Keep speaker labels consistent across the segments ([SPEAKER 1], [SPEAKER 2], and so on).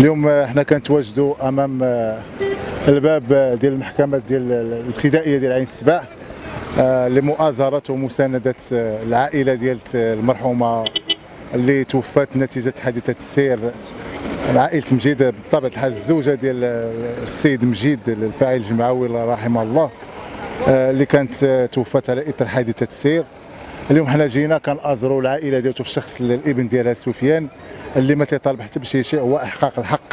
[SPEAKER 1] اليوم إحنا كنتواجدوا امام الباب ديال المحكمة ديال الابتدائية ديال عين السباع آه، لمؤازرة ومساندة العائلة ديال المرحومة اللي توفات نتيجة حادثة السير عائله مجيد بطبيعة الحال الزوجة ديال السيد مجيد الفاعل الجمعوي رحمه الله آه، اللي كانت توفات على اثر حادثة السير. اليوم حنا جينا كنازروا العائلة ديالته في الشخص الابن ديالها سفيان اللي ما تيطالب حتى بشي شيء هو إحقاق الحق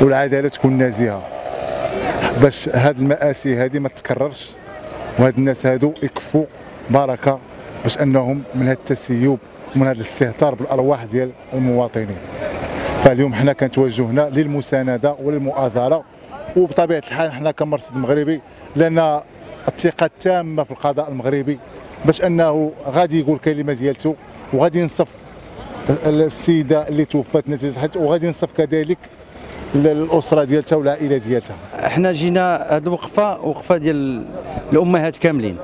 [SPEAKER 1] والعداله تكون نازهه باش هاد المآسي هذه ما تتكررش وهاد الناس هادو يكفوا بركة باش أنهم من هاد التسيب ومن هذا الاستهتار بالأرواح ديال المواطنين. فاليوم حنا كنتوجهنا للمساندة وللمؤازرة وبطبيعة الحال حنا كمرصد مغربي لنا الثقة التامة في القضاء المغربي. باش انه غادي يقول كلمة ديالته وغادي ينصف السيدة اللي توفات نتيجة الحادث وغادي ينصف كذلك الاسره ديالتها والعائلة ديالتها
[SPEAKER 2] إحنا جينا هذه الوقفة وقفة ديال الأمهات كاملين.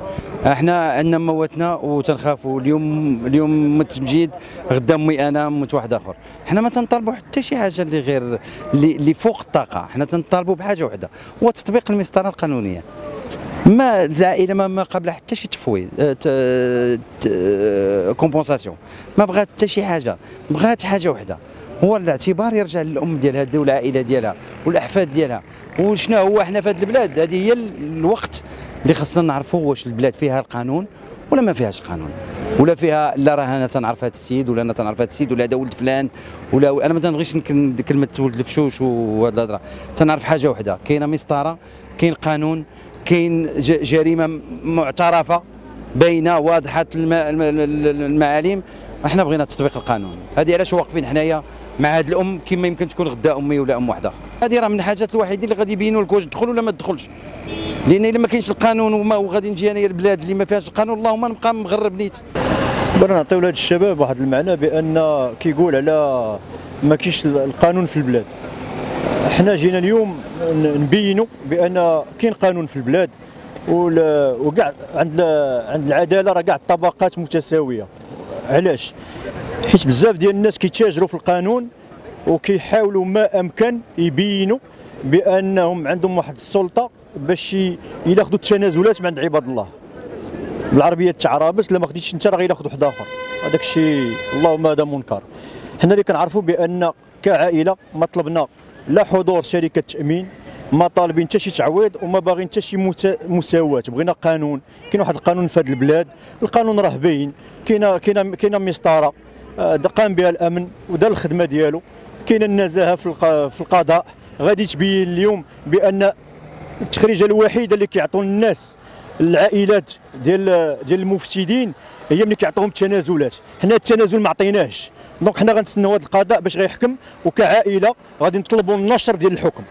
[SPEAKER 2] إحنا عندنا مواتنا وتنخافوا. اليوم اليوم مت مجيد غدا امي أنا مت واحد آخر. إحنا ما تنطالبوا حتى شي حاجة اللي غير اللي فوق الطاقة. إحنا تنطالبوا بحاجة واحدة هو تطبيق المسطرة القانونية. ما العائله ما, قبل حتى شي تعويض compensation ما بغات حتى شي حاجة بغات حاجة واحدة هو الاعتبار يرجع للأم ديالها والعائلة ديالها والأحفاد ديالها. وشنو هو إحنا في هذه البلاد؟ هذه هي الوقت اللي خصنا نعرفوا واش البلاد فيها القانون ولا ما فيهاش قانون ولا فيها لا راه أنا تنعرف هذا السيد ولا أنا تنعرف هذا السيد ولا هذا ولد فلان ولا أنا ما تنبغيش كلمة ولد الفشوش وهذا الهضرة. تنعرف حاجة واحدة كاينة مسطرة كاين قانون كاين جريمة معترفة باينه واضحة المعالم. إحنا بغينا تطبيق القانون. هذه علاش واقفين حنايا مع هذه الأم كما يمكن تكون غدا أمي ولا أم واحدة هذه راه من الحاجات الوحيدين اللي غادي يبينوا لك واش تدخل ولا ما تدخلش لأن إلا ما كاينش القانون وما وغادي نجي انايا البلاد اللي ما فيهاش القانون اللهم نبقى مغرب نيت.
[SPEAKER 3] بغينا نعطيو لهاد الشباب واحد المعنى بأن كيقول على ما كاينش القانون في البلاد. إحنا جينا اليوم نبينوا بأن كاين قانون في البلاد وكاع عند عند العدالة راه كاع الطبقات متساوية. علاش؟ حيت بزاف ديال الناس كيتاجروا في القانون وكيحاولوا ما أمكن يبينوا بأنهم عندهم واحد السلطة باش ياخذوا التنازلات من عند عباد الله. بالعربية التعرابس لما خديتش انت راه غياخذ واحد آخر. هذاك الشيء اللهم هذا منكر. حنا اللي كنعرفوا بأن كعائلة ما طلبنا لا حضور شركة تأمين ما طالبين حتى شي تعويض وما باغيين حتى شي مساواة. بغينا قانون. كاين واحد القانون في هذه البلاد. القانون راه باين. كاينة كاينة كاينة مسطرة آه، قام بها الأمن ودار الخدمة ديالو. كاينة النزاهة في القضاء. غادي تبين اليوم بأن التخريجه الوحيده اللي كيعطوا الناس العائلات ديال ديال المفسدين هي ملي كيعطوهم التنازلات. حنا التنازل ما عطيناهش. دونك حنا غنتسناو هذا القضاء باش غيحكم وكعائلة غادي نطلبوا النشر ديال الحكم.